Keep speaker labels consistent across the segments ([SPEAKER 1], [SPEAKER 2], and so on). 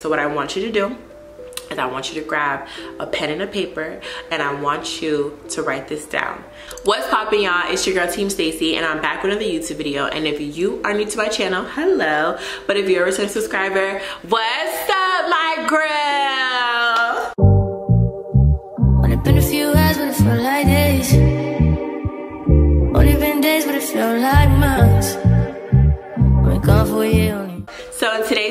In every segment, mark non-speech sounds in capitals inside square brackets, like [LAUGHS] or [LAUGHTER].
[SPEAKER 1] So what I want you to do is I want you to grab a pen and a paper and I want you to write this down. What's poppin' y'all? It's your girl Team Stacie and I'm back with another YouTube video. And if you are new to my channel, hello. But if you're a return subscriber, what's up my girl?
[SPEAKER 2] Only been a few hours, but it felt like days. Only been days, but it felt like months. Been gone for
[SPEAKER 1] in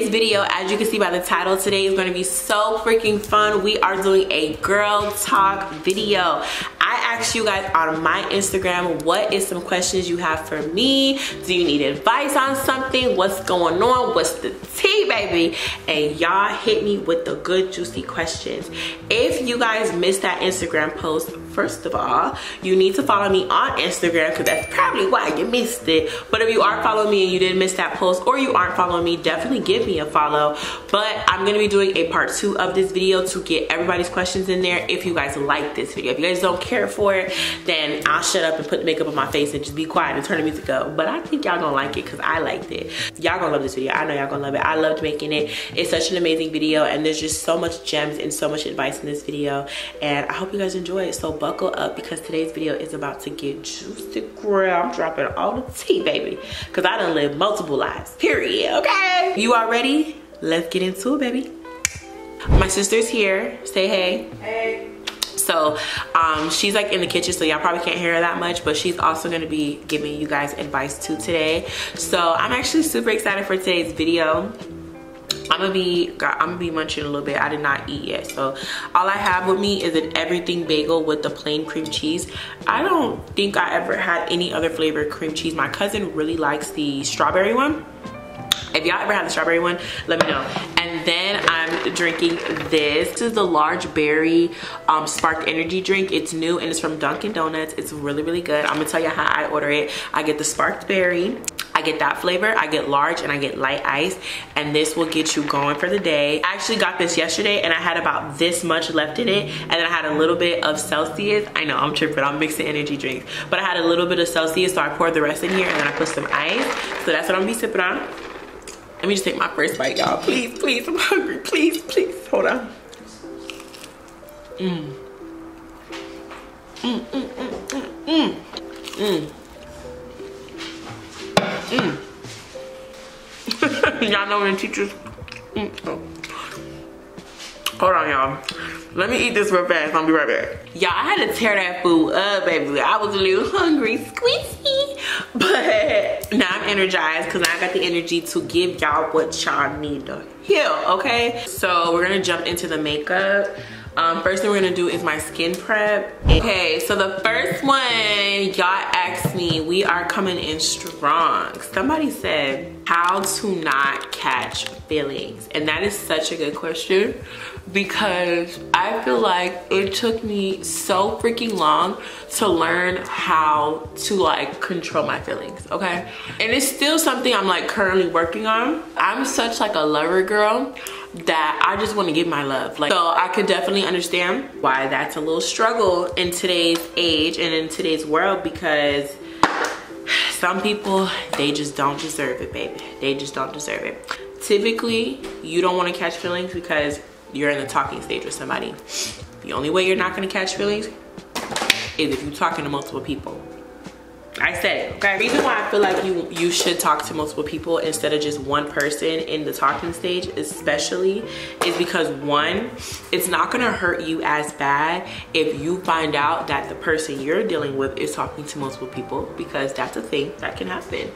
[SPEAKER 1] video, as you can see by the title, today is going to be so freaking fun. We are doing a girl talk video. I asked you guys on my Instagram, what is some questions you have for me? Do you need advice on something? What's going on? What's the tea, baby? And y'all hit me with the good, juicy questions. If you guys missed that Instagram post, first of all, you need to follow me on Instagram because that's probably why you missed it. But if you are following me and you didn't miss that post or you aren't following me, definitely give me a follow. But I'm gonna be doing a part two of this video to get everybody's questions in there if you guys like this video. If you guys don't care for it, then I'll shut up and put the makeup on my face and just be quiet and turn the music up. But I think y'all gonna like it because I liked it. Y'all gonna love this video. I know y'all gonna love it. I loved making it. It's such an amazing video and there's just so much gems and so much advice in this video. And I hope you guys enjoy it. So buckle up because today's video is about to get juicy girl. I'm dropping all the tea, baby. Because I done lived multiple lives, period, okay? You are ready? Let's get into it, baby. My sister's here. Say hey.
[SPEAKER 3] Hey.
[SPEAKER 1] So um, she's like in the kitchen, so y'all probably can't hear her that much, but she's also gonna be giving you guys advice too today. So I'm actually super excited for today's video. I'm gonna be I'm gonna be munching a little bit. I did not eat yet, so all I have with me is an everything bagel with the plain cream cheese. I don't think I ever had any other flavor cream cheese. My cousin really likes the strawberry one. If y'all ever had the strawberry one, let me know. Then I'm drinking this. This is the large berry um, spark energy drink. It's new and it's from Dunkin' Donuts. It's really, really good. I'm gonna tell you how I order it. I get the sparked berry. I get that flavor, I get large and I get light ice and this will get you going for the day. I actually got this yesterday and I had about this much left in it and then I had a little bit of Celsius. I know I'm tripping, I'm mixing energy drinks. But I had a little bit of Celsius so I poured the rest in here and then I put some ice. So that's what I'm gonna be sipping on. Let me just take my first bite, y'all. Please, please, I'm hungry. Please, please, hold on. Mmm. Mmm, mmm, mmm, mmm, mmm. Mmm. Mm. mm, mm, mm [LAUGHS] y'all know when teachers. Mm. Oh. Hold on, y'all. Let me eat this real fast. I'll be right back. Y'all, I had to tear that food up, baby. I was a little hungry, squeezy. [LAUGHS] But now I'm energized because I got the energy to give y'all what y'all need to heal, okay? So we're gonna jump into the makeup. Um, first thing we're gonna do is my skin prep. Okay, so the first one, y'all asked me, we are coming in strong. Somebody said, how to not catch feelings. And that is such a good question because I feel like it took me so freaking long to learn how to like control my feelings, okay? And it's still something I'm like currently working on. I'm such like a lover girl that I just want to give my love. Like, so I could definitely understand why that's a little struggle in today's age and in today's world because some people, they just don't deserve it, baby. They just don't deserve it. Typically, you don't want to catch feelings because you're in the talking stage with somebody. The only way you're not going to catch feelings is if you're talking to multiple people. I said it, okay? The reason why I feel like you, you should talk to multiple people instead of just one person in the talking stage, especially, is because one, it's not gonna hurt you as bad if you find out that the person you're dealing with is talking to multiple people because that's a thing that can happen.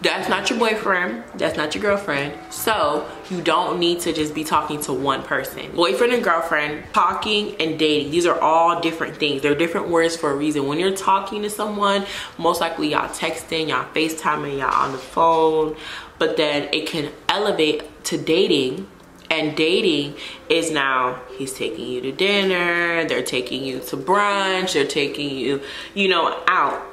[SPEAKER 1] That's not your boyfriend, that's not your girlfriend, so you don't need to just be talking to one person. Boyfriend and girlfriend, talking and dating, these are all different things. They're different words for a reason. When you're talking to someone, most likely y'all texting, y'all FaceTiming, y'all on the phone, but then it can elevate to dating and dating is now he's taking you to dinner they're taking you to brunch they're taking you you know out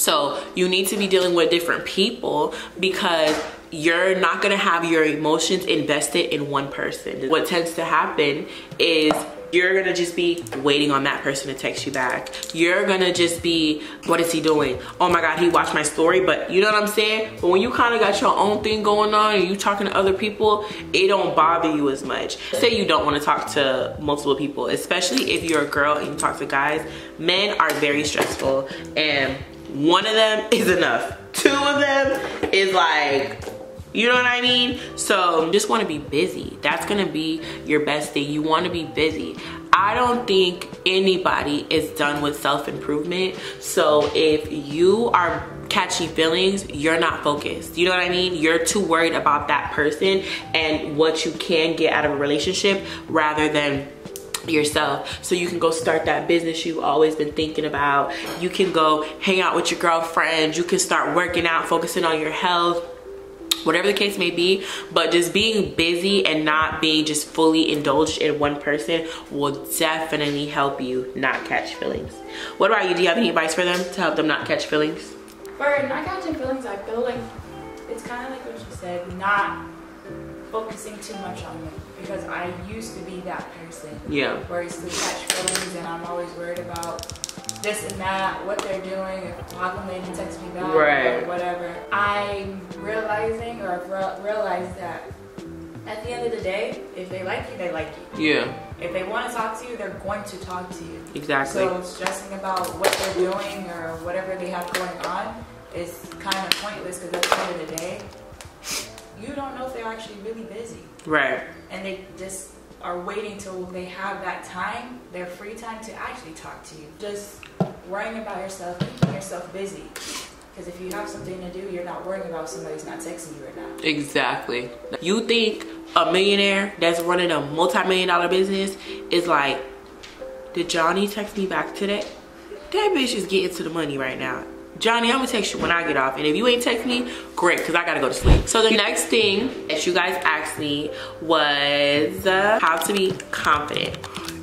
[SPEAKER 1] so you need to be dealing with different people because you're not gonna have your emotions invested in one person. What tends to happen is you're gonna just be waiting on that person to text you back. You're gonna just be, what is he doing? Oh my God, he watched my story, but you know what I'm saying? But when you kind of got your own thing going on and you talking to other people, it don't bother you as much. Say you don't wanna talk to multiple people, especially if you're a girl and you talk to guys. Men are very stressful and one of them is enough. Two of them is like, you know what I mean? So just want to be busy. That's to be your best thing. You want to be busy. I don't think anybody is done with self-improvement. So if you are catching feelings, you're not focused. You know what I mean? You're too worried about that person and what you can get out of a relationship rather than yourself. So you can go start that business you've always been thinking about. You can go hang out with your girlfriends. You can start working out focusing on your health whatever the case may be. But just being busy and not being just fully indulged in one person will definitely help you not catch feelings. What about you? Do you have any advice for them to help them not catch feelings?
[SPEAKER 3] For not catching feelings i feel like it's kind of like what you said not focusing too much on them because I used to be that person.
[SPEAKER 1] Yeah.
[SPEAKER 3] Where I used to catch feelings and I'm always worried about this and that, what they're doing, how come they didn't text me back,
[SPEAKER 1] right.
[SPEAKER 3] or whatever. I'm realizing or I've realized that at the end of the day, if they like you, they like
[SPEAKER 1] you. Yeah.
[SPEAKER 3] If they want to talk to you, they're going to talk to you.
[SPEAKER 1] Exactly.
[SPEAKER 3] So stressing about what they're doing or whatever they have going on is kind of pointless because at the end of the day, you don't know if they're actually really busy.
[SPEAKER 1] Right.
[SPEAKER 3] And they just are waiting till they have that time, their free time to actually talk to you. Just worrying about yourself, keeping yourself busy. Because if you have something to do, you're not worrying about somebody's not texting you right now.
[SPEAKER 1] Exactly. You think a millionaire that's running a multi-million dollar business is like, did Johnny text me back today? That bitch is getting to the money right now. Johnny, I'm gonna text you when I get off. And if you ain't text me, great, because I gotta go to sleep. So the next thing that you guys asked me was uh, how to be confident.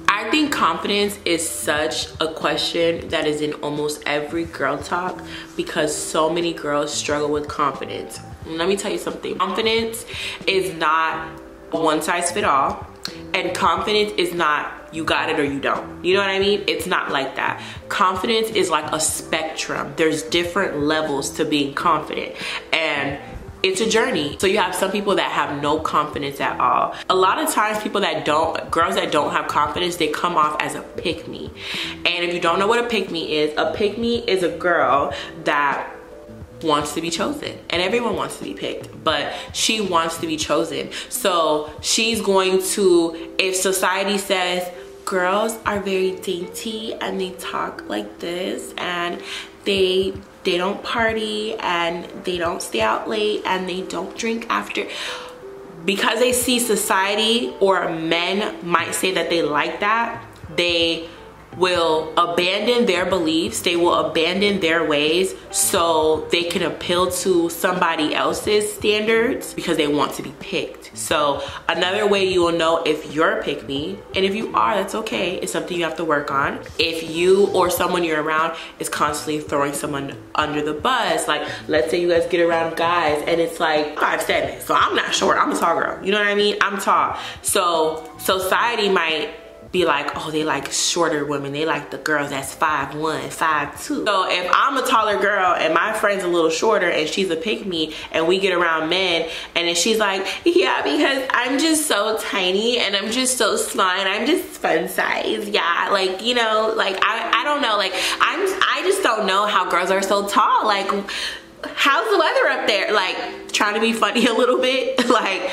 [SPEAKER 1] I think confidence is such a question that is in almost every girl talk because so many girls struggle with confidence. Let me tell you something. Confidence is not one size fit all and confidence is not you got it or you don't. You know what I mean? It's not like that. Confidence is like a spectrum. There's different levels to being confident. And it's a journey. So you have some people that have no confidence at all. A lot of times people that don't, girls that don't have confidence, they come off as a pick me. And if you don't know what a pick me is, a pick me is a girl that wants to be chosen and everyone wants to be picked but she wants to be chosen so she's going to if society says girls are very dainty and they talk like this and they they don't party and they don't stay out late and they don't drink after. Because they see society or men might say that they like that they will abandon their beliefs, they will abandon their ways so they can appeal to somebody else's standards because they want to be picked. So another way you will know if you're a pick me, and if you are, that's okay. It's something you have to work on. If you or someone you're around is constantly throwing someone under the bus, like let's say you guys get around guys and it's like five seven, so I'm not short, I'm a tall girl. You know what I mean? I'm tall. So society might be like, oh, they like shorter women. They like the girls that's five one, five two. So if I'm a taller girl and my friend's a little shorter and she's a pick me and we get around men and then she's like, yeah, because I'm just so tiny and I'm just so small and I'm just fun size. Yeah, like, you know, like I, I don't know, like I'm I just don't know how girls are so tall. Like how's the weather up there? Like trying to be funny a little bit. [LAUGHS] like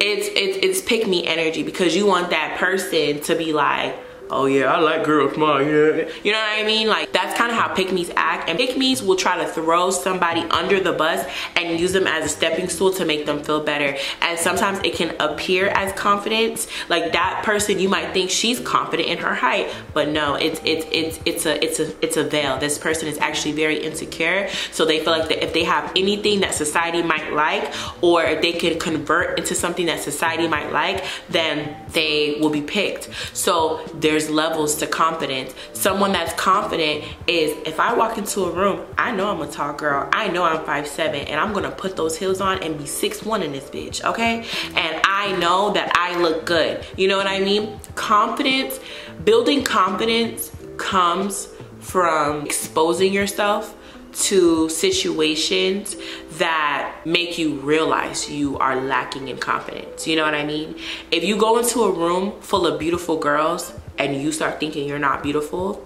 [SPEAKER 1] it's it's it's pick me energy because you want that person to be like oh yeah, I like girls small, yeah. You know what I mean? Like that's kind of how pick-me's act. And pick-me's will try to throw somebody under the bus and use them as a stepping stool to make them feel better. And sometimes it can appear as confidence. Like that person, you might think she's confident in her height, but no, it's it's it's it's a it's a it's a veil. This person is actually very insecure. So they feel like that if they have anything that society might like, or if they can convert into something that society might like, then they will be picked. So there's levels to confidence. Someone that's confident is if I walk into a room, I know I'm a tall girl. I know I'm 5'7 and I'm gonna put those heels on and be 6'1 in this bitch, okay? And I know that I look good. You know what I mean? Confidence, building confidence comes from exposing yourself to situations that make you realize you are lacking in confidence. You know what I mean? If you go into a room full of beautiful girls and you start thinking you're not beautiful,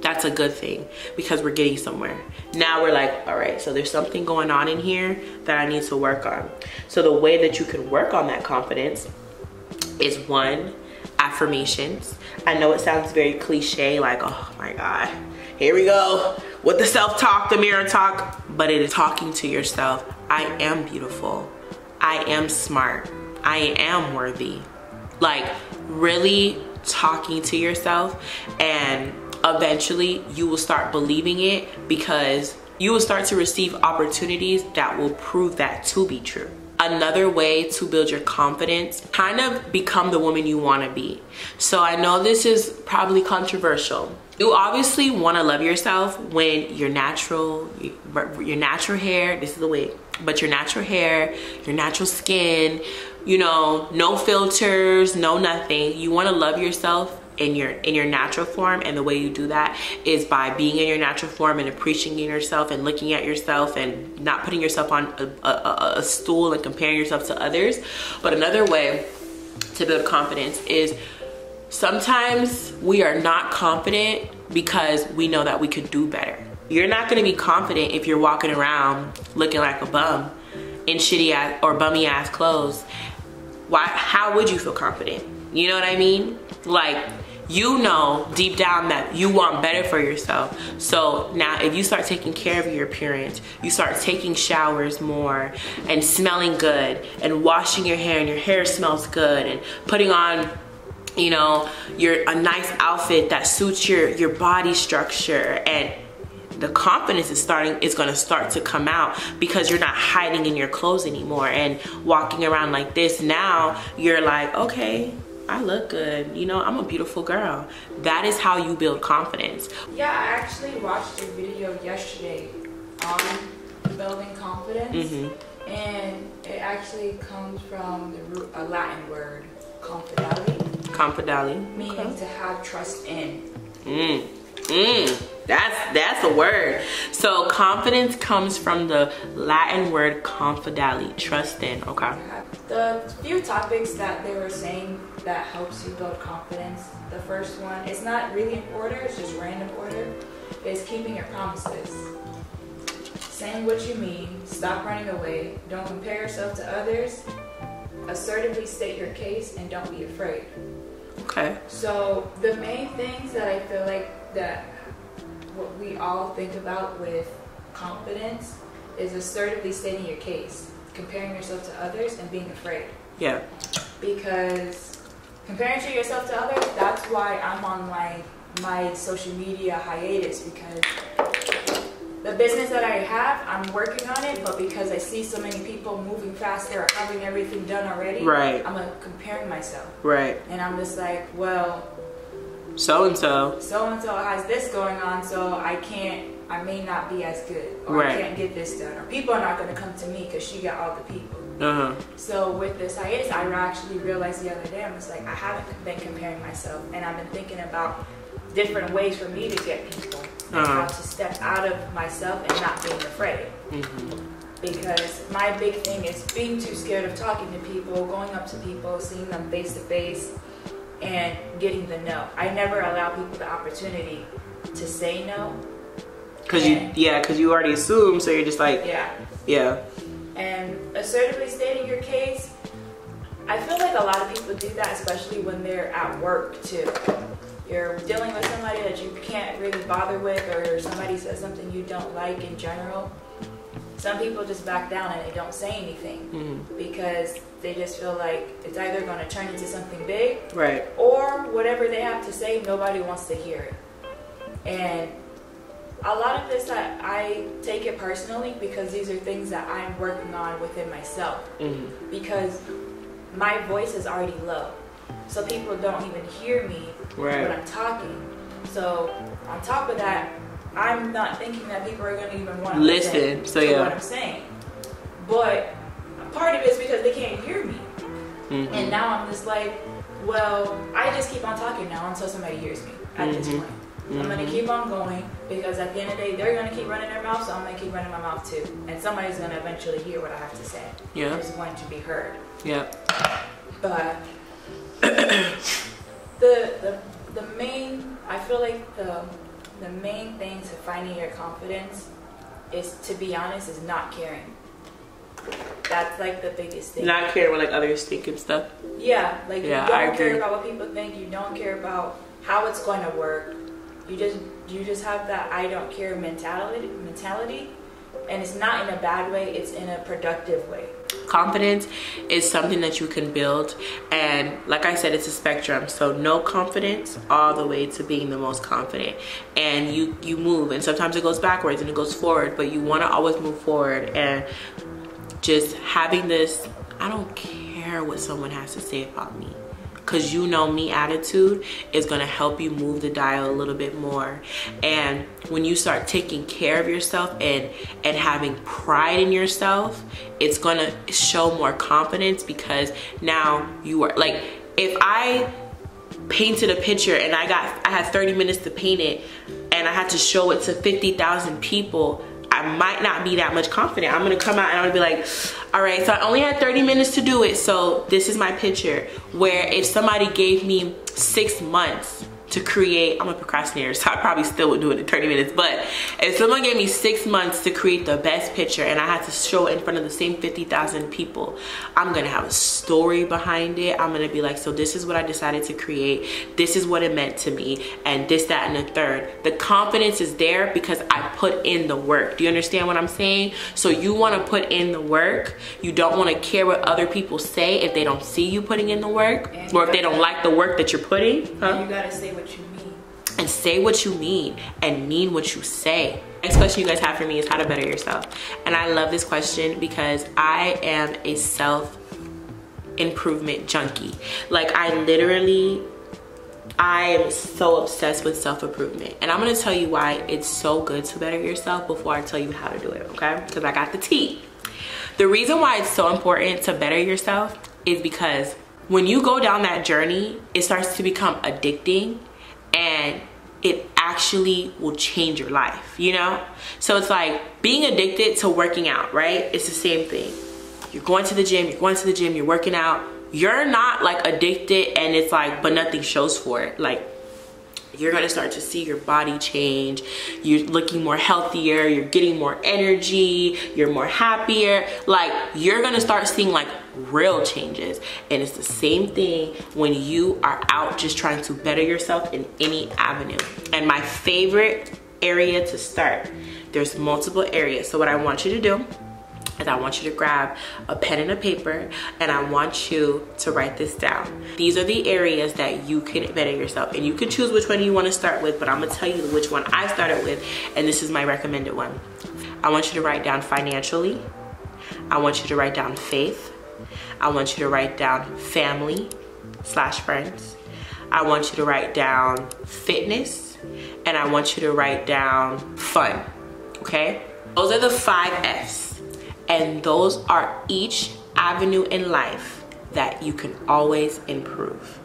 [SPEAKER 1] that's a good thing because we're getting somewhere. Now we're like, all right, so there's something going on in here that I need to work on. So the way that you can work on that confidence is one, affirmations. I know it sounds very cliche, like, oh my God, here we go with the self-talk, the mirror talk, but it is talking to yourself. I am beautiful. I am smart. I am worthy. Like really talking to yourself and eventually you will start believing it because you will start to receive opportunities that will prove that to be true another way to build your confidence kind of become the woman you want to be. So i know this is probably controversial. You obviously want to love yourself when your natural your natural hair this is the wig but your natural hair your natural skin you know no filters no nothing. You want to love yourself in your in your natural form and the way you do that is by being in your natural form and appreciating yourself and looking at yourself and not putting yourself on a, a, a stool and comparing yourself to others. But another way to build confidence is sometimes we are not confident because we know that we could do better. You're not going to be confident if you're walking around looking like a bum in shitty ass or bummy ass clothes. Why how would you feel confident? You know what i mean? Like you know deep down that you want better for yourself. So now if you start taking care of your appearance, you start taking showers more and smelling good and washing your hair and your hair smells good and putting on you know your a nice outfit that suits your your body structure and the confidence is starting is going to start to come out because you're not hiding in your clothes anymore and walking around like this now you're like okay I look good. You know, I'm a beautiful girl. That is how you build confidence.
[SPEAKER 3] Yeah, I actually watched a video yesterday on building confidence. Mm-hmm. And it actually comes from the root, a Latin word, confidali.
[SPEAKER 1] Confidali.
[SPEAKER 3] Meaning okay. to have trust in.
[SPEAKER 1] Mm. Mm. That's that's a word. So confidence comes from the Latin word confidali, trust in. Okay.
[SPEAKER 3] The few topics that they were saying that helps you build confidence. The first one, it's not really in order, it's just random order, is keeping your promises. Saying what you mean, stop running away, don't compare yourself to others, assertively state your case, and don't be afraid.
[SPEAKER 1] Okay.
[SPEAKER 3] So the main things that I feel like that what we all think about with confidence is assertively stating your case, comparing yourself to others, and being afraid.
[SPEAKER 1] Yeah.
[SPEAKER 3] Because comparing to yourself to others, that's why I'm on my my social media hiatus because the business that I have, I'm working on it, but because I see so many people moving faster or having everything done already,
[SPEAKER 1] right.
[SPEAKER 3] I'm comparing myself.
[SPEAKER 1] Right.
[SPEAKER 3] And I'm just like, well,
[SPEAKER 1] so and so,
[SPEAKER 3] so and so has this going on, so I can't, I may not be as good, or right. I can't get this done, or people are not going to come to me because she got all the people.
[SPEAKER 1] Uh-huh.
[SPEAKER 3] So with this hiatus, I actually realized the other day, I was like, I haven't been comparing myself, and I've been thinking about different ways for me to get people, uh-huh. how to step out of myself and not being afraid. Mm-hmm. Because my big thing is being too scared of talking to people, going up to people, seeing them face to face, and getting the no. I never allow people the opportunity to say no.
[SPEAKER 1] Cause you, yeah, cause you already assume, so you're just like,
[SPEAKER 3] yeah,
[SPEAKER 1] yeah.
[SPEAKER 3] And assertively stating your case, I feel like a lot of people do that, especially when they're at work too. You're dealing with somebody that you can't really bother with, or somebody says something you don't like in general. Some people just back down and they don't say anything mm. because they just feel like it's either going to turn into something big,
[SPEAKER 1] right,
[SPEAKER 3] or whatever they have to say, nobody wants to hear it. And a lot of this I, I take it personally because these are things that I'm working on within myself. Mm-hmm. Because my voice is already low. so people don't even hear me
[SPEAKER 1] Right.
[SPEAKER 3] when I'm talking. So on top of that, I'm not thinking that people are gonna even want to
[SPEAKER 1] Listen, so
[SPEAKER 3] to
[SPEAKER 1] yeah.
[SPEAKER 3] what I'm saying. But part of it is because they can't hear me.
[SPEAKER 1] Mhm.
[SPEAKER 3] And now I'm just like, well, I just keep on talking now until somebody hears me at this
[SPEAKER 1] Mhm.
[SPEAKER 3] Point. I'm gonna keep on going because at the end of the day, they're gonna keep running their mouth, so I'm gonna keep running my mouth too. And somebody's gonna eventually hear what I have to say.
[SPEAKER 1] Yeah.
[SPEAKER 3] It's going to be heard.
[SPEAKER 1] Yep.
[SPEAKER 3] But [COUGHS] the, the the main, I feel like the the main thing to finding your confidence is, to be honest, is not caring. That's like the biggest thing.
[SPEAKER 1] Not caring what like others think and stuff.
[SPEAKER 3] Yeah, like
[SPEAKER 1] Yeah,
[SPEAKER 3] you
[SPEAKER 1] I
[SPEAKER 3] don't care about what people think. You don't care about how it's going to work. You just you just have that I don't care mentality mentality, and it's not in a bad way. It's in a productive way.
[SPEAKER 1] confidence is something that you can build and like i said it's a spectrum so no confidence all the way to being the most confident and you you move and sometimes it goes backwards and it goes forward but you want to always move forward and just having this i don't care what someone has to say about me because you know me attitude is going to help you move the dial a little bit more. And when you start taking care of yourself and and having pride in yourself it's going to show more confidence because now you are like if i painted a picture and i got i had 30 minutes to paint it and i had to show it to 50,000 people I might not be that much confident. I'm gonna come out and I'm gonna be like, all right, so I only had 30 minutes to do it, so this is my picture. Where if somebody gave me six months to create, I'm a procrastinator, so I probably still would do it in 30 minutes. But if someone gave me six months to create the best picture and I had to show it in front of the same 50,000 people, I'm gonna have a story behind it. I'm gonna be like, so this is what I decided to create. This is what it meant to me, and this, that, and the third. The confidence is there because I put in the work. Do you understand what I'm saying? So you wanna put in the work. You don't wanna care what other people say if they don't see you putting in the work or if they don't like the work that you're putting. Huh?
[SPEAKER 3] You gotta say what you mean.
[SPEAKER 1] and say what you mean and mean what you say. Next question you guys have for me is how to better yourself. And I love this question because I am a self improvement junkie. Like I literally I am so obsessed with self improvement. And I'm gonna tell you why it's so good to better yourself before I tell you how to do it, okay? Because I got the tea. The reason why it's so important to better yourself is because when you go down that journey, it starts to become addicting and it actually will change your life, you know? So it's like being addicted to working out, right? It's the same thing. You're going to the gym, you're going to the gym, you're working out. You're not like addicted and it's like, but nothing shows for it. Like, you're gonna start to see your body change. You're looking more healthier, you're getting more energy, you're more happier. Like, you're gonna start seeing like real changes. And it's the same thing when you are out just trying to better yourself in any avenue. And my favorite area to start, there's multiple areas. So, what I want you to do is I want you to grab a pen and a paper and I want you to write this down. These are the areas that you can better yourself and you can choose which one you want to start with, but I'm gonna tell you which one I started with and this is my recommended one. I want you to write down financially. I want you to write down faith. I want you to write down family slash friends. I want you to write down fitness and I want you to write down fun, okay? Those are the five F's. And those are each avenue in life that you can always improve.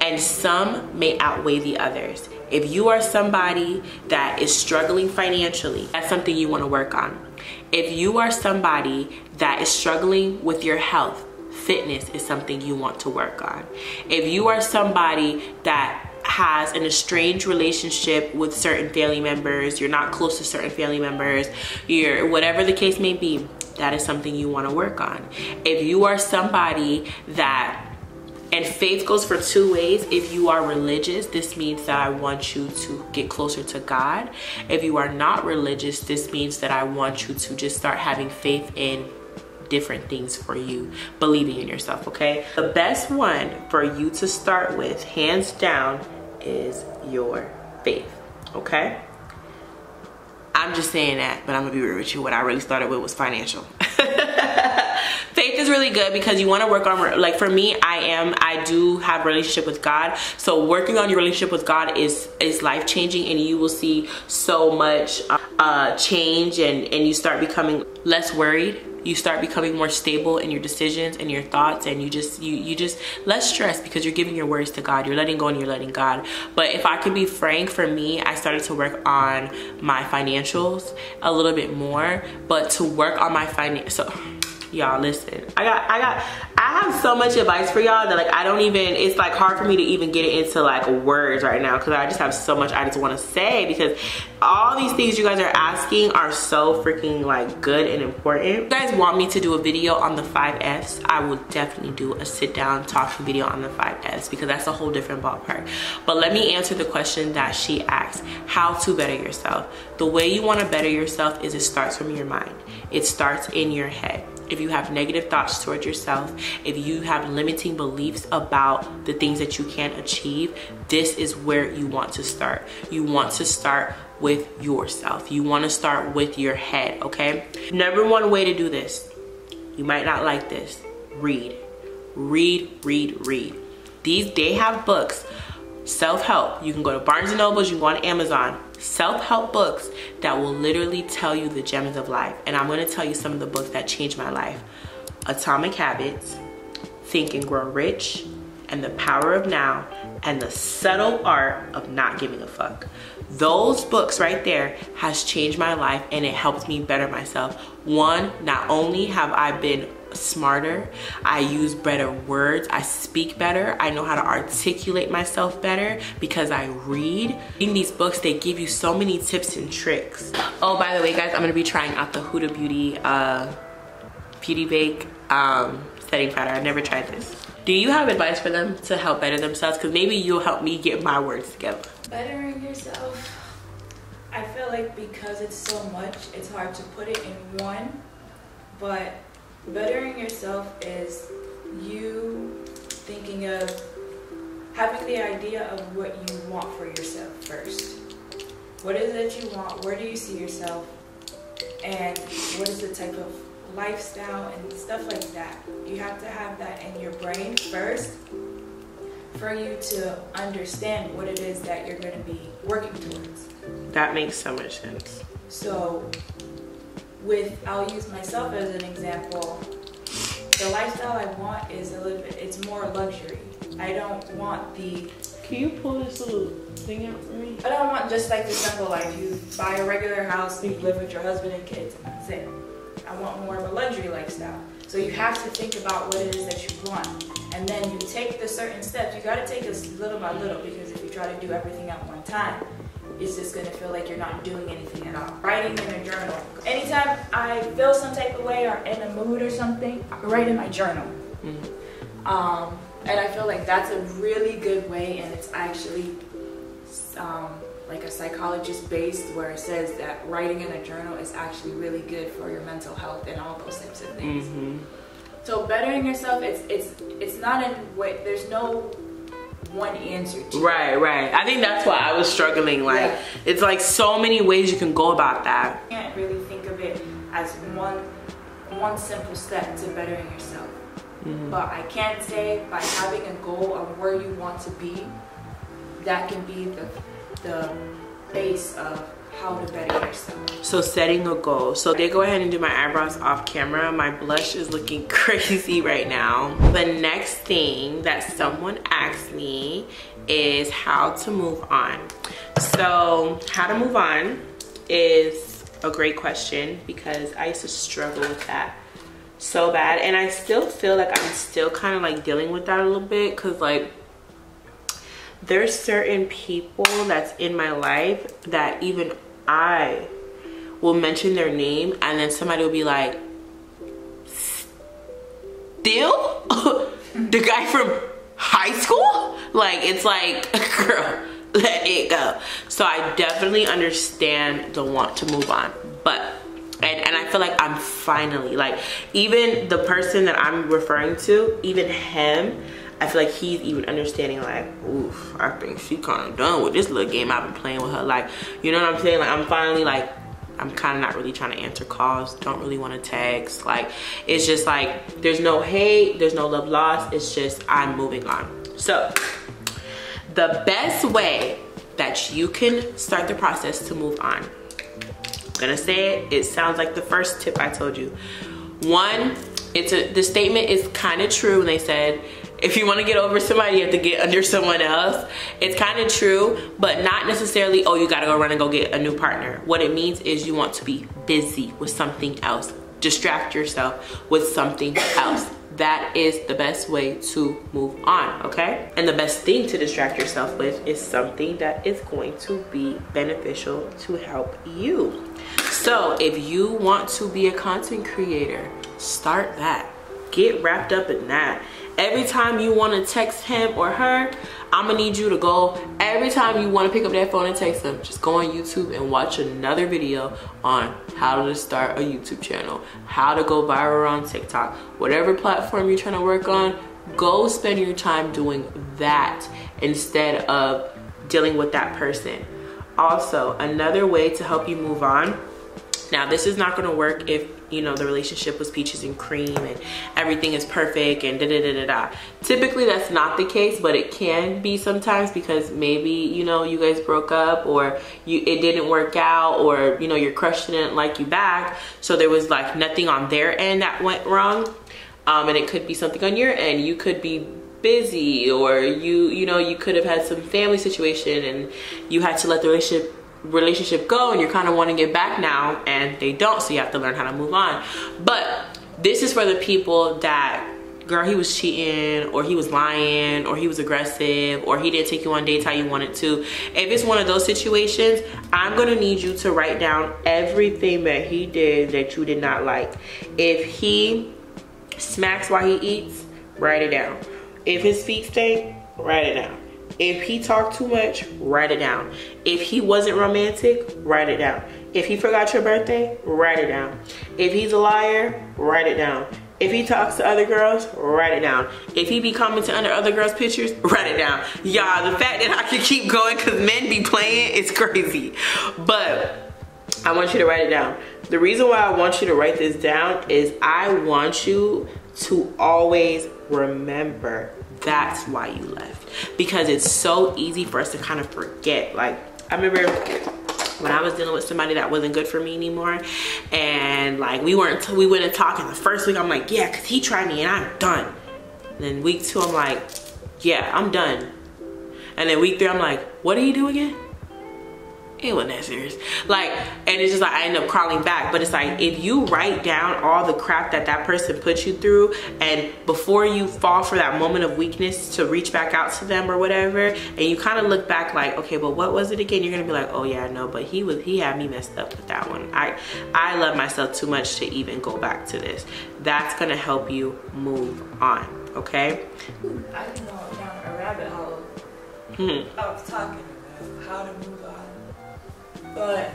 [SPEAKER 1] And some may outweigh the others. If you are somebody that is struggling financially, that's something you want to work on. If you are somebody that is struggling with your health, fitness is something you want to work on. If you are somebody that has an estranged relationship with certain family members, you're not close to certain family members, you're whatever the case may be, that is something you want to work on. If you are somebody that and faith goes for two ways. If you are religious, this means that I want you to get closer to God. If you are not religious, this means that I want you to just start having faith in different things for you, believing in yourself, okay? The best one for you to start with, hands down, is your faith, okay? I'm just saying that, but I'm gonna be real with you. What I really started with was financial. [LAUGHS] faith is really good because you want to work on like for me i am, I do have relationship with God. So working on your relationship with God is is life changing, and you will see so much uh, change, and and you start becoming less worried you start becoming more stable in your decisions and your thoughts and you just you you just less stress because you're giving your words to God. You're letting go and you're letting God. But if I can be frank for me I started to work on my financials a little bit more. But to work on my finance so y'all listen. I got i got i have so much advice for y'all that like i don't even it's like hard for me to even get it into like words right now because i just have so much i just want to say because all these things you guys are asking are so freaking like good and important. You guys want me to do a video on the five f's i will definitely do a sit down talking video on the five f's because that's a whole different ballpark. But let me answer the question that she asked. How to better yourself. The way you want to better yourself is it starts from your mind. It starts in your head if you have negative thoughts towards yourself, if you have limiting beliefs about the things that you can't achieve, this is where you want to start. You want to start with yourself. You want to start with your head, okay? Number one way to do this, you might not like this, read. Read, read, read. These, they have books, self-help. You can go to Barnes & Nobles, you can go on Amazon self-help books that will literally tell you the gems of life. And I'm gonna tell you some of the books that changed my life. Atomic Habits, Think and Grow Rich, and The Power of Now, and The Subtle Art of Not Giving a Fuck. Those books right there has changed my life and it helps me better myself. One, not only have I been smarter. I use better words. I speak better. I know how to articulate myself better because I read. In these books, they give you so many tips and tricks. Oh, by the way, guys, I'm gonna be trying out the Huda Beauty uh, Beauty Bake um, setting powder. I've never tried this. Do you have advice for them to help better themselves? Because maybe you'll help me get my words together.
[SPEAKER 3] Bettering yourself. I feel like because it's so much, it's hard to put it in one, but bettering yourself is you thinking of having the idea of what you want for yourself first. What is it you want? Where do you see yourself? And what is the type of lifestyle and stuff like that? You have to have that in your brain first for you to understand what it is that you're going to be working towards.
[SPEAKER 1] That makes so much sense.
[SPEAKER 3] So with I'll use myself as an example. The lifestyle I want is a little bit it's more luxury. I don't want the
[SPEAKER 1] Can you pull this little thing out for me?
[SPEAKER 3] I don't want just like the simple life. You buy a regular house, you live with your husband and kids, and that's it. I want more of a luxury lifestyle. So you have to think about what it is that you want. And then you take the certain steps. You gotta take this little by little because if you try to do everything at one time, it's just gonna feel like you're not doing anything at all. Writing in a journal. Anytime I feel some type of way or in a mood or something, I write in my journal. Mm-hmm. Um, and I feel like that's a really good way, and it's actually um, like a psychologist based where it says that writing in a journal is actually really good for your mental health and all those types of things. Mm-hmm. So bettering yourself, it's it's it's not in way. There's no one answer to.
[SPEAKER 1] Right, right. I think that's why I was struggling. Like, yeah. it's like so many ways you can go about that.
[SPEAKER 3] You can't really think of it as one one simple step to bettering yourself. Mm-hmm. But I can say by having a goal of where you want to be, that can be the the base of how to better yourself.
[SPEAKER 1] So setting a goal. So they go ahead and do my eyebrows off camera. My blush is looking [LAUGHS] crazy right now. The next thing that someone asked me is how to move on. So how to move on is a great question because I used to struggle with that so bad and I still feel like I'm still kind of like dealing with that a little bit because like there's certain people that's in my life that even I will mention their name and then somebody will be like, still? [LAUGHS] the guy from high school? Like, it's like, [LAUGHS] girl, let it go. So I definitely understand the want to move on. But and, and I feel like I'm finally like even the person that I'm referring to, even him, I feel like he's even understanding like, oof, I think she kind of done with this little game I've been playing with her. Like, you know what I'm saying? Like, I'm finally like I'm kind of not really trying to answer calls. Don't really want to text. Like, it's just like, there's no hate, there's no love lost. It's just, I'm moving on. So, the best way that you can start the process to move on. I'm gonna say it, it sounds like the first tip I told you. One, it's a, the statement is kind of true when they said, if you want to get over somebody, you have to get under someone else. It's kind of true, but not necessarily, oh, you got to go run and go get a new partner. What it means is you want to be busy with something else. Distract yourself with something else. That is the best way to move on, okay? And the best thing to distract yourself with is something that is going to be beneficial to help you. So if you want to be a content creator, start that. Get wrapped up in that every time you want to text him or her i'm gonna need you to go. Every time you want to pick up that phone and text them just go on youtube and watch another video on how to start a youtube channel how to go viral on tiktok. Whatever platform you're trying to work on go spend your time doing that instead of dealing with that person. Also another way to help you move on. Now this is not to work if you know the relationship was peaches and cream and everything is perfect and da da da da da. Typically that's not the case, but it can be sometimes because maybe you know you guys broke up or you it didn't work out or you know your crush didn't like you back, so there was like nothing on their end that went wrong. Um, and it could be something on your end. You could be busy or you you know you could have had some family situation and you had to let the relationship relationship go and you're kind of wanting to get back now and they don't so you have to learn how to move on. But this is for the people that girl he was cheating or he was lying or he was aggressive or he didn't take you on dates how you wanted to. If it's one of those situations i'm gonna need you to write down everything that he did that you did not like. If he smacks while he eats write it down. If his feet stink write it down if he talked too much, write it down. If he wasn't romantic, write it down. If he forgot your birthday, write it down. If he's a liar, write it down. If he talks to other girls, write it down. If he be commenting under other girls' pictures, [LAUGHS] write it down. Y'all, the fact that I can keep going because men be playing is crazy. But I want you to write it down. The reason why I want you to write this down is I want you to always remember that's why you left. Because it's so easy for us to kind of forget. Like i remember when I was dealing with somebody that wasn't good for me anymore and like we weren't we went and talking the first week I'm like yeah cause he tried me and I'm done. And then week two I'm like yeah I'm done. And then week three I'm like what do you do again it wasn't that serious. Like and it's just like i end up crawling back. But it's like if you write down all the crap that that person put you through and before you fall for that moment of weakness to reach back out to them or whatever and you kind of look back like okay but what was it again? You're gonna be like oh yeah no but he was he had me messed up with that one. I i love myself too much to even go back to this. That's gonna help you move on okay?
[SPEAKER 3] I can go down a rabbit hole hmm. was talking about how to move on but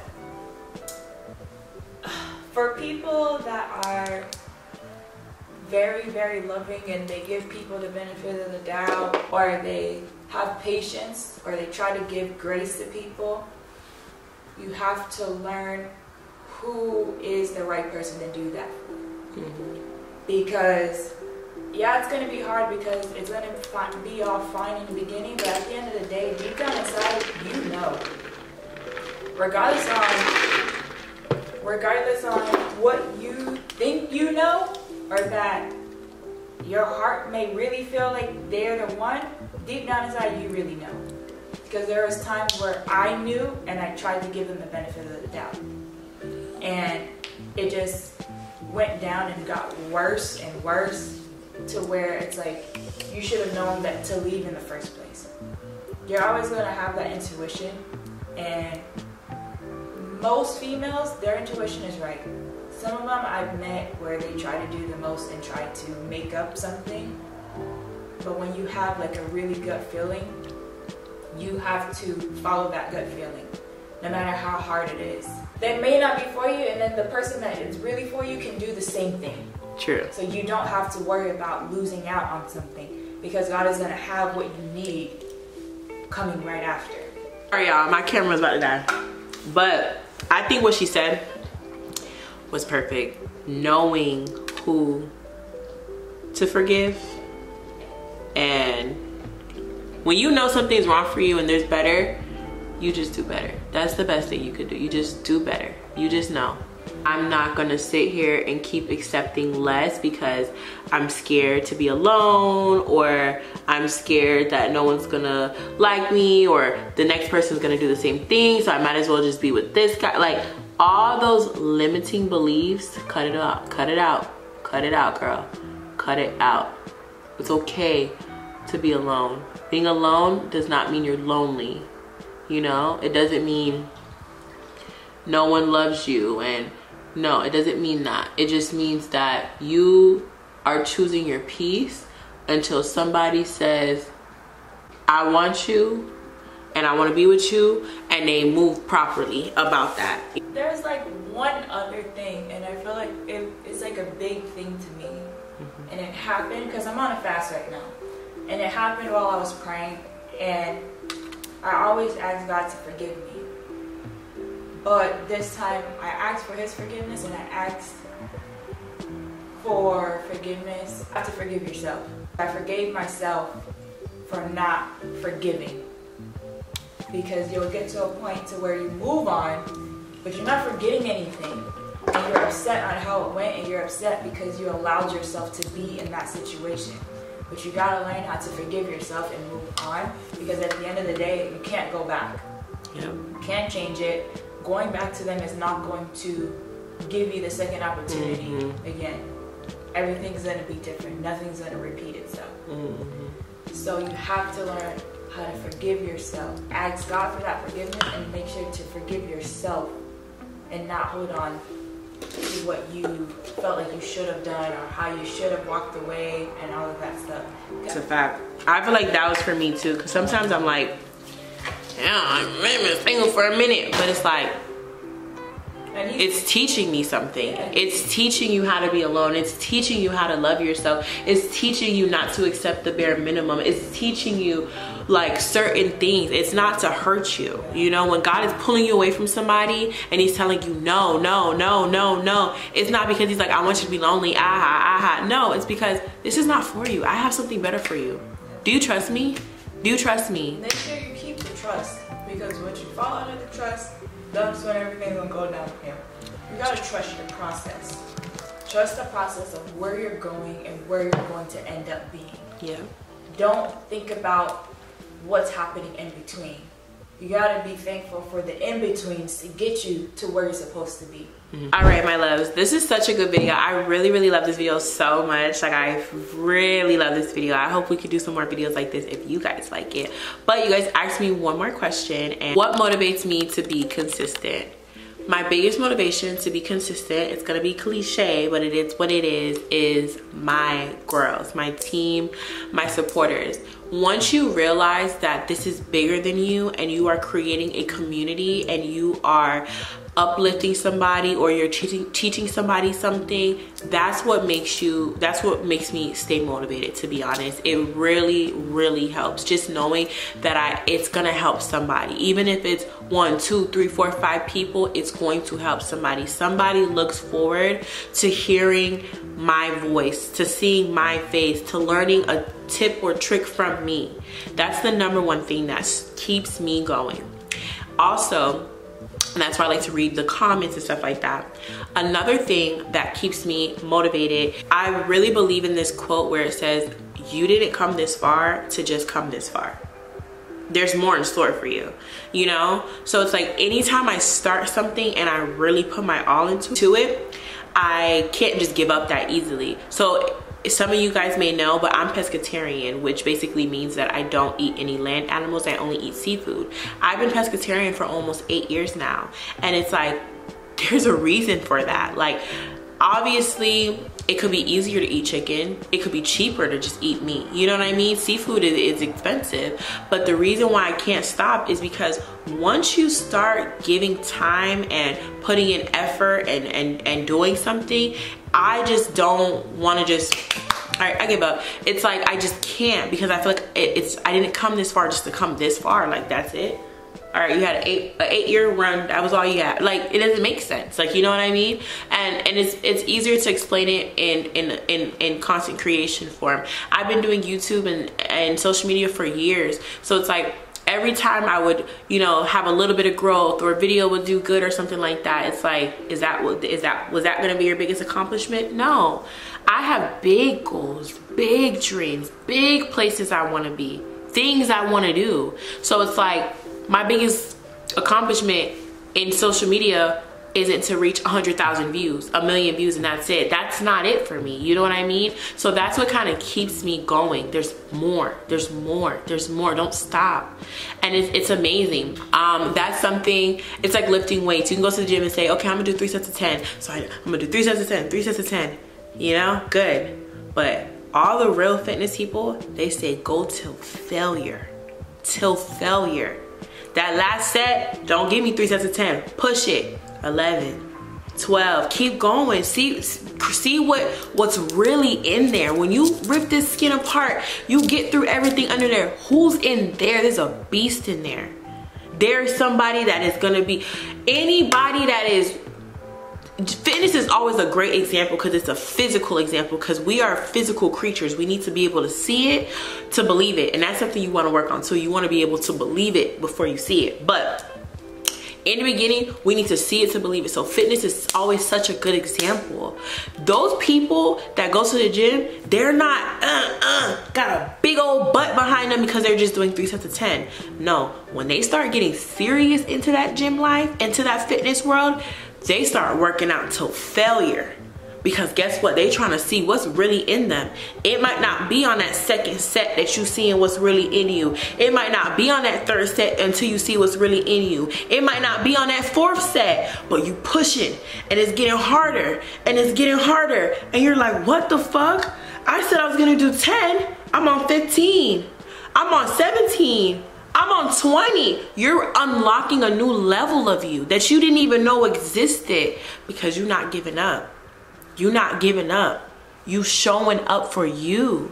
[SPEAKER 3] for people that are very, very loving and they give people the benefit of the doubt or they have patience or they try to give grace to people, you have to learn who is the right person to do that. Mm-hmm. Because yeah, it's going to be hard because it's going to be all fine in the beginning, but at the end of the day, deep down inside, you know regardless on regardless on what you think you know or that your heart may really feel like they're the one deep down inside you really know. Because there was times where i knew and i tried to give them the benefit of the doubt. And it just went down and got worse and worse to where it's like you should have known that to leave in the first place. You're always going to have that intuition and most females, their intuition is right. Some of them I've met where they try to do the most and try to make up something. But when you have like a really gut feeling, you have to follow that gut feeling, no matter how hard it is. That may not be for you, and then the person that is really for you can do the same thing.
[SPEAKER 1] True.
[SPEAKER 3] So you don't have to worry about losing out on something because God is going to have what you need coming right after.
[SPEAKER 1] Sorry, y'all, my camera's about to die. But I think what she said was perfect. Knowing who to forgive and when you know something's wrong for you and there's better, you just do better. That's the best thing you could do. You just do better. You just know. I'm not gonna sit here and keep accepting less because I'm scared to be alone or I'm scared that no one's gonna like me or the next person's gonna do the same thing so I might as well just be with this guy. Like all those limiting beliefs, cut it out, cut it out, cut it out girl, cut it out. It's okay to be alone. Being alone does not mean you're lonely. You know, it doesn't mean no one loves you and no, it doesn't mean that. It just means that you are choosing your peace until somebody says, I want you and I want to be with you and they move properly about that.
[SPEAKER 3] There's like one other thing and I feel like it, it's like a big thing to me. Mm-hmm. And it happened because I'm on a fast right now. And it happened while I was praying and I always ask God to forgive me. But this time I asked for his forgiveness and I asked for forgiveness. You have to forgive yourself. I forgave myself for not forgiving. Because you'll get to a point to where you move on, but you're not forgetting anything. And you're upset on how it went and you're upset because you allowed yourself to be in that situation. But you gotta learn how to forgive yourself and move on because at the end of the day, you can't go back. You can't change it going back to them is not going to give you the second opportunity mm-hmm. again. Everything's going to be different. Nothing's going to repeat itself. Mm-hmm. So you have to learn how to forgive yourself. Ask God for that forgiveness and make sure to forgive yourself and not hold on to what you felt like you should have done or how you should have walked away and all of that stuff.
[SPEAKER 1] It's a fact. I feel like that was for me too because sometimes I'm like, yeah, I've been single for a minute, but it's like, it's teaching me something. It's teaching you how to be alone. It's teaching you how to love yourself. It's teaching you not to accept the bare minimum. It's teaching you like certain things. It's not to hurt you. You know, when God is pulling you away from somebody and he's telling you no, no, no, no, no, it's not because he's like, I want you to be lonely. Ah, aha, aha. No, it's because this is not for you. I have something better for you. Do you trust me? Do you trust me?
[SPEAKER 3] Trust because once you fall under the trust, that's when everything's gonna go downhill. You gotta trust your process. Trust the process of where you're going and where you're going to end up being.
[SPEAKER 1] Yeah.
[SPEAKER 3] Don't think about what's happening in between. You gotta be thankful for the in-betweens to get you to where you're supposed to be.
[SPEAKER 1] All right, my loves, this is such a good video. I really, really love this video so much. Like, I really love this video. I hope we could do some more videos like this if you guys like it. But you guys asked me one more question, and what motivates me to be consistent? My biggest motivation to be consistent, it's gonna be cliche, but it is what it is, is my girls, my team, my supporters once you realize that this is bigger than you and you are creating a community and you are uplifting somebody or you're teaching teaching somebody something that's what makes you that's what makes me stay motivated to be honest. It really really helps. Just knowing that i it's gonna help somebody. Even if it's one two three four five people it's going to help somebody. Somebody looks forward to hearing my voice to seeing my face to learning a tip or trick from me. That's the number one thing that keeps me going. Also and that's why I like to read the comments and stuff like that. Another thing that keeps me motivated, I really believe in this quote where it says, you didn't come this far to just come this far. There's more in store for you, you know? So it's like anytime I start something and I really put my all into it, I can't just give up that easily. So some of you guys may know, but I'm pescatarian, which basically means that I don't eat any land animals. I only eat seafood. I've been pescatarian for almost eight years now. And it's like, [LAUGHS] there's a reason for that. Like, obviously, it could be easier to eat chicken. It could be cheaper to just eat meat. You know what I mean? Seafood is, expensive. But the reason why I can't stop is because once you start giving time and putting in effort and, and, and doing something, I just don't want to just all right, I give up. It's like I just can't because I feel like it, it's I didn't come this far just to come this far. Like that's it. all right you had an eight, an eight year run that was all you had like it doesn't make sense like you know what i mean and and it's it's easier to explain it in in in, in content creation form i've been doing youtube and and social media for years so it's like every time I would, you know, have a little bit of growth or a video would do good or something like that, it's like, is that that was that gonna be your biggest accomplishment? No. I have big goals, big dreams, big places I wanna be, things I wanna do. So it's like my biggest accomplishment in social media isn't to reach 100,000 views, a million views, and that's it. That's not it for me. You know what I mean? So that's what kind of keeps me going. There's more, there's more, there's more. Don't stop. And it's, it's amazing. Um, that's something, it's like lifting weights. You can go to the gym and say, okay, I'm gonna do three sets of 10. So I, I'm gonna do three sets of 10, three sets of 10. You know, good. But all the real fitness people, they say go till failure, till failure. That last set, don't give me three sets of 10. Push it. 11, 12. Keep going. See see what what's really in there. When you rip this skin apart, you get through everything under there. Who's in there? There's a beast in there. There's somebody that is to be anybody that is fitness is always a great example because it's a physical example because we are physical creatures we need to be able to see it to believe it and that's something you want to work on so you want to be able to believe it before you see it but in the beginning we need to see it to believe it. So fitness is always such a good example. Those people that go to the gym they're not uh uh got a big old butt behind them because they're just doing three sets of 10 no when they start getting serious into that gym life into that fitness world they start working out till failure because guess what? They trying to see what's really in them. It might not be on that second set that you seeing what's really in you. It might not be on that third set until you see what's really in you. It might not be on that fourth set but you pushing and it's getting harder and it's getting harder. And you're like what the fuck? I said i was gonna do 10 i'm on 15 i'm on 17 I'm on 20. You're unlocking a new level of you that you didn't even know existed because you're not giving up. You're not giving up. You showing up for you.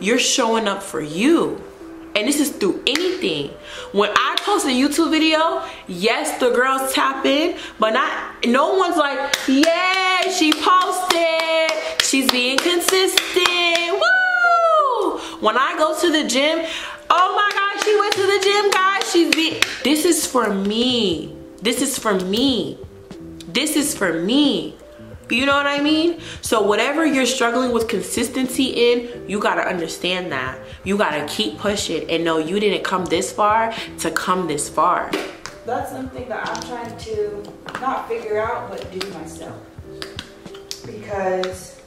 [SPEAKER 1] You're showing up for you. And this is through anything. When I post a YouTube video, yes, the girls tap in, but not no one's like, yeah, she posted. She's being consistent. Woo! When I go to the gym, oh my gosh, she went to the gym, guys. She's being this is for me. This is for me. This is for me. You know what I mean? So whatever you're struggling with consistency in, you gotta understand that. You gotta keep pushing and know you didn't come this far to come this far.
[SPEAKER 3] That's something that I'm trying to not figure out, but do myself. Because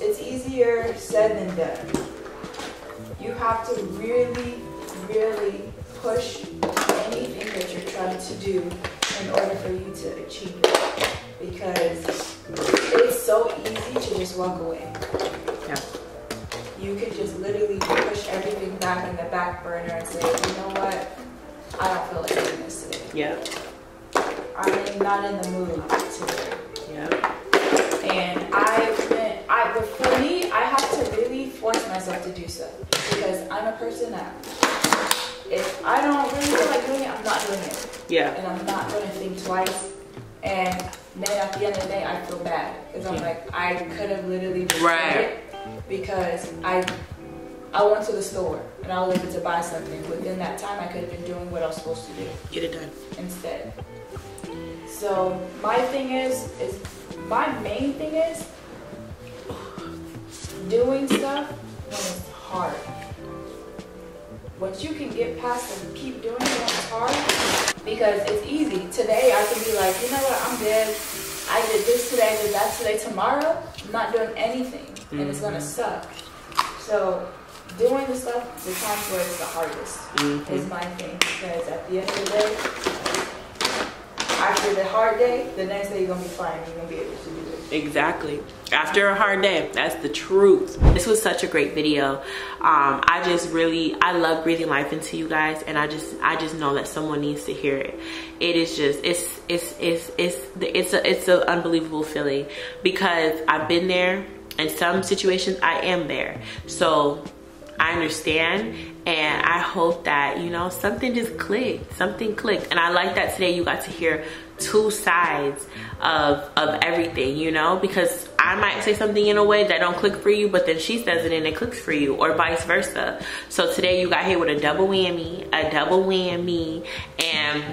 [SPEAKER 3] it's easier said than done. You have to really, really push anything that you're trying to do in order for you to achieve it because it's so easy to just walk away.
[SPEAKER 1] Yeah.
[SPEAKER 3] You could just literally push everything back in the back burner and say, you know what, I don't feel like doing this today.
[SPEAKER 1] Yeah.
[SPEAKER 3] I'm not in the mood today.
[SPEAKER 1] Yeah.
[SPEAKER 3] And I've been, I, but for me, I have to really force myself to do so because I'm a person that if I don't really feel like doing it, I'm not doing it.
[SPEAKER 1] Yeah.
[SPEAKER 3] And I'm not going to think twice. And then at the end of the day, I feel bad because I'm like, I could have literally just
[SPEAKER 1] Right.
[SPEAKER 3] it because I I went to the store and I was able to buy something. Within that time, I could have been doing what I was supposed to do
[SPEAKER 1] Get it done.
[SPEAKER 3] instead. So my thing is, is my main thing is doing stuff when it's hard. Once you can get past and keep doing it it's hard, because it's easy. Today I can be like, you know what, I'm good. I did this today, I did that today. Tomorrow, I'm not doing anything, and it's gonna suck. So doing the stuff, the times where it's the hardest
[SPEAKER 1] Mhm.
[SPEAKER 3] is my thing. Because at the end of the day, after the hard day, the next day you're gonna be fine. You're gonna be able to do it.
[SPEAKER 1] Exactly. After a hard day, that's the truth. This was such a great video. Um, I just really, I love breathing life into you guys, and I just, I just know that someone needs to hear it. It is just, it's, it's, it's, it's, it's a, it's an unbelievable feeling because I've been there. In some situations, I am there. So I understand and I hope that, you know, something just clicked. Something clicked. And I like that today you got to hear two sides of of everything, you know, because I might say something in a way that don't click for you, but then she says it and it clicks for you, or vice versa. So today you got here with a double whammy, a double whammy, and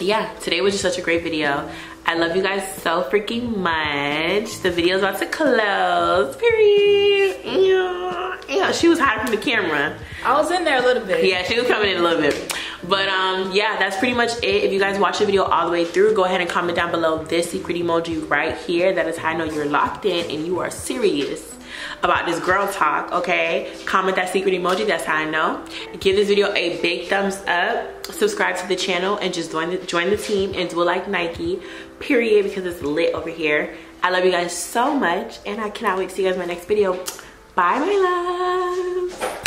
[SPEAKER 1] yeah, today was just such a great video. I love you guys so freaking much. The video's about to close, period. Yeah, yeah, she was hiding from the camera.
[SPEAKER 3] I was in there a little bit.
[SPEAKER 1] Yeah, she was coming in a little bit. But um, yeah, that's pretty much it. If you guys watch the video all the way through, go ahead and comment down below this secret emoji right here. That is how I know you're locked in and you are serious about this girl talk, okay? Comment that secret emoji, that's how I know. Give this video a big thumbs up, subscribe to the channel, and just join the, join the team and do it like Nike, period, because it's lit over here. I love you guys so much, and I cannot wait to see you guys in my next video. Bye, my loves.